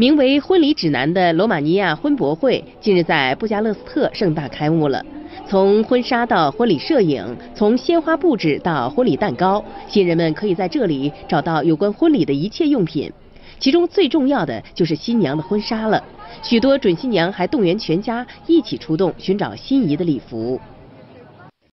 名为婚礼指南的罗马尼亚婚博会近日在布加勒斯特盛大开幕了从婚纱到婚礼摄影从鲜花布置到婚礼蛋糕新人们可以在这里找到有关婚礼的一切用品其中最重要的就是新娘的婚纱了许多准新娘还动员全家一起出动寻找心仪的礼服